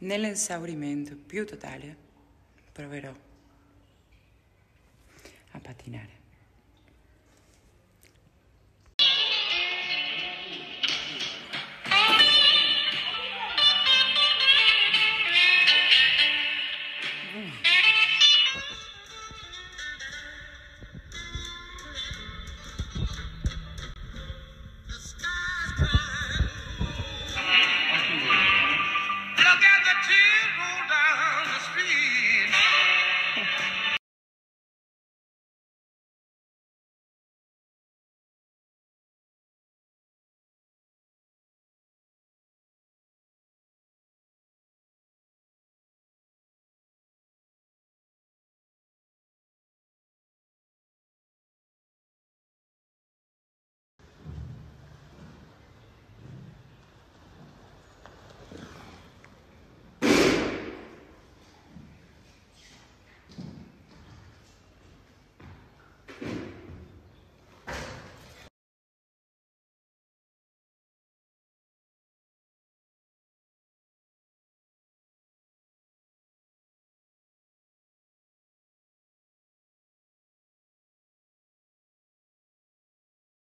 nell'esaurimento più totale, proverò a patinare.